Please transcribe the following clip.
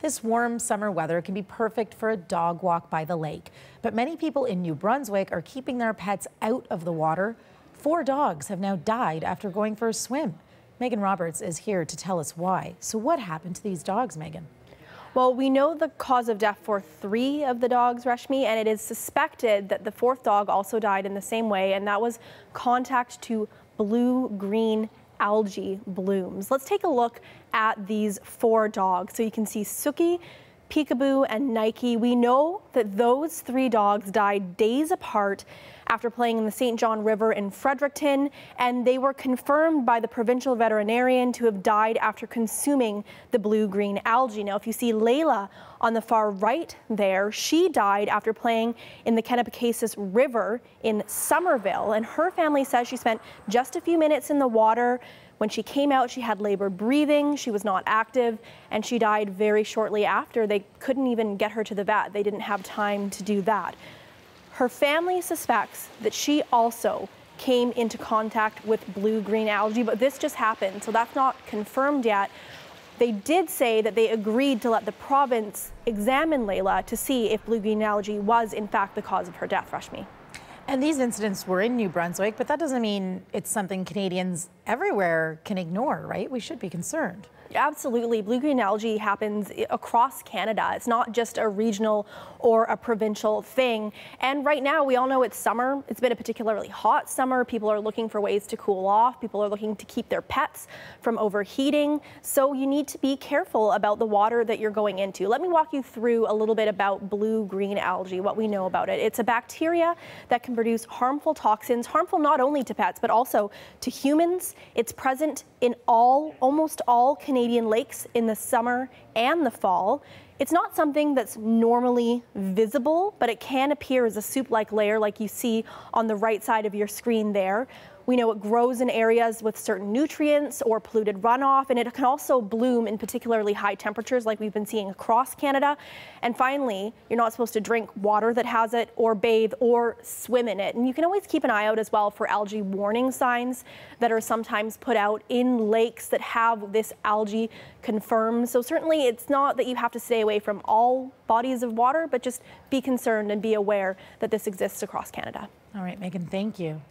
This warm summer weather can be perfect for a dog walk by the lake, but many people in New Brunswick are keeping their pets out of the water. Four dogs have now died after going for a swim. Megan Roberts is here to tell us why. So what happened to these dogs, Megan? Well, we know the cause of death for three of the dogs, Reshmi, and it is suspected that the fourth dog also died in the same way, and that was contact to blue-green algae blooms. Let's take a look at these four dogs. So you can see Suki, Peekaboo, and Nike. We know that those three dogs died days apart after playing in the St. John River in Fredericton, and they were confirmed by the provincial veterinarian to have died after consuming the blue-green algae. Now, if you see Layla on the far right there, she died after playing in the Kennebecasis River in Somerville, and her family says she spent just a few minutes in the water. When she came out, she had labored breathing, she was not active, and she died very shortly after. They couldn't even get her to the vet. They didn't have time to do that. Her family suspects that she also came into contact with blue-green algae, but this just happened, so that's not confirmed yet. They did say that they agreed to let the province examine Layla to see if blue-green algae was in fact the cause of her death, Reshmi. And these incidents were in New Brunswick, but that doesn't mean it's something Canadians everywhere can ignore, right? We should be concerned. Absolutely. Blue-green algae happens across Canada. It's not just a regional or a provincial thing. And right now, we all know it's summer. It's been a particularly hot summer. People are looking for ways to cool off. People are looking to keep their pets from overheating. So you need to be careful about the water that you're going into. Let me walk you through a little bit about blue-green algae, what we know about it. It's a bacteria that can produce harmful toxins, harmful not only to pets, but also to humans. It's present in all, almost all Canadian Canadian lakes in the summer and the fall. It's not something that's normally visible, but it can appear as a soup-like layer like you see on the right side of your screen there. We know it grows in areas with certain nutrients or polluted runoff, and it can also bloom in particularly high temperatures like we've been seeing across Canada. And finally, you're not supposed to drink water that has it or bathe or swim in it. And you can always keep an eye out as well for algae warning signs that are sometimes put out in lakes that have this algae confirmed. So certainly it's not that you have to stay away from all bodies of water, but just be concerned and be aware that this exists across Canada. All right, Megan, thank you.